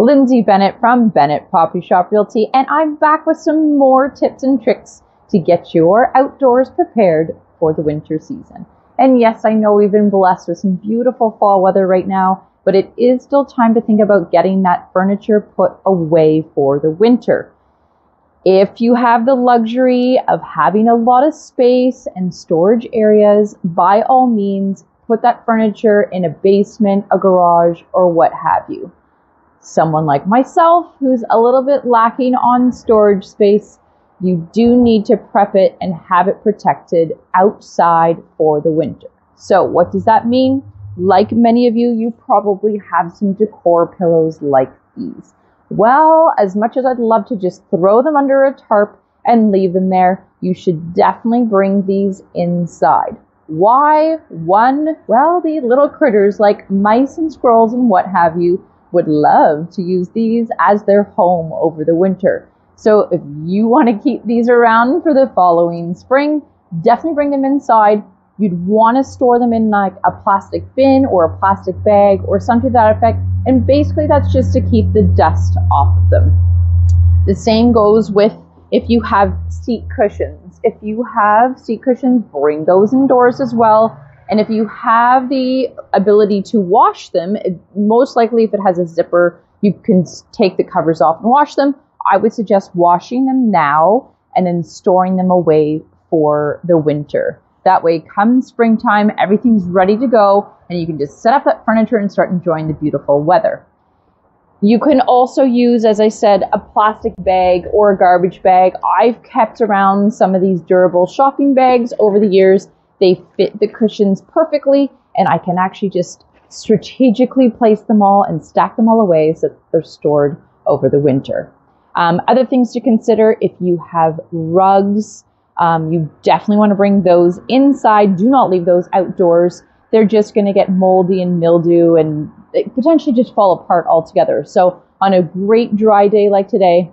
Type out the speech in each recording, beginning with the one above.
Lynsey Bennett from Bennett Property Shop Realty, and I'm back with some more tips and tricks to get your outdoors prepared for the winter season. And yes, I know we've been blessed with some beautiful fall weather right now, but it is still time to think about getting that furniture put away for the winter. If you have the luxury of having a lot of space and storage areas, by all means, put that furniture in a basement, a garage, or what have you someone like myself who's a little bit lacking on storage space, you do need to prep it and have it protected outside for the winter. So, what does that mean? Like many of you, you probably have some decor pillows like these. Well, as much as I'd love to just throw them under a tarp and leave them there, you should definitely bring these inside. Why? One, well, the little critters like mice and squirrels and what have you would love to use these as their home over the winter. So if you want to keep these around for the following spring, definitely bring them inside. You'd want to store them in like a plastic bin or a plastic bag or something to that effect. And basically that's just to keep the dust off of them. The same goes with if you have seat cushions. If you have seat cushions, bring those indoors as well and if you have the ability to wash them, it, most likely if it has a zipper, you can take the covers off and wash them. I would suggest washing them now and then storing them away for the winter. That way, come springtime, everything's ready to go, and you can just set up that furniture and start enjoying the beautiful weather. You can also use, as I said, a plastic bag or a garbage bag. I've kept around some of these durable shopping bags over the years they fit the cushions perfectly, and I can actually just strategically place them all and stack them all away so that they're stored over the winter. Um, other things to consider if you have rugs, um, you definitely want to bring those inside. Do not leave those outdoors. They're just going to get moldy and mildew and potentially just fall apart altogether. So, on a great dry day like today,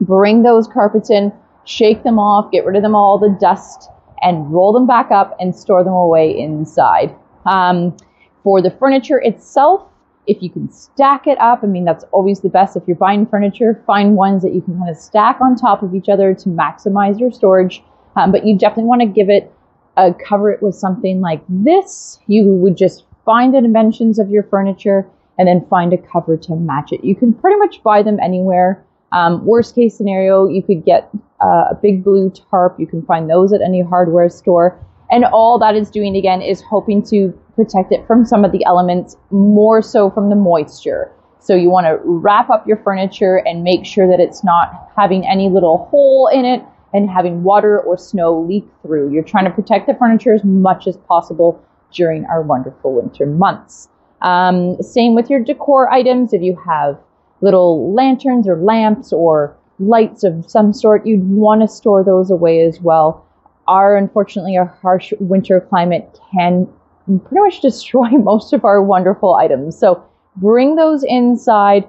bring those carpets in, shake them off, get rid of them all the dust and roll them back up and store them away inside. Um, for the furniture itself, if you can stack it up, I mean, that's always the best. If you're buying furniture, find ones that you can kind of stack on top of each other to maximize your storage. Um, but you definitely want to give it a cover it with something like this. You would just find the dimensions of your furniture and then find a cover to match it. You can pretty much buy them anywhere. Um, worst case scenario, you could get uh, a big blue tarp. You can find those at any hardware store. And all that is doing again is hoping to protect it from some of the elements, more so from the moisture. So you want to wrap up your furniture and make sure that it's not having any little hole in it and having water or snow leak through. You're trying to protect the furniture as much as possible during our wonderful winter months. Um, same with your decor items. If you have little lanterns or lamps or lights of some sort, you'd want to store those away as well. Our, unfortunately, our harsh winter climate can pretty much destroy most of our wonderful items. So bring those inside,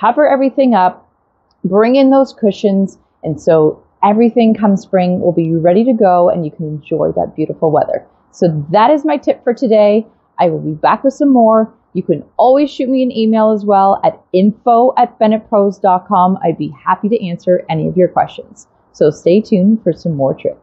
cover everything up, bring in those cushions, and so everything come spring will be ready to go and you can enjoy that beautiful weather. So that is my tip for today. I will be back with some more. You can always shoot me an email as well at info at bennettpros.com. I'd be happy to answer any of your questions. So stay tuned for some more trips.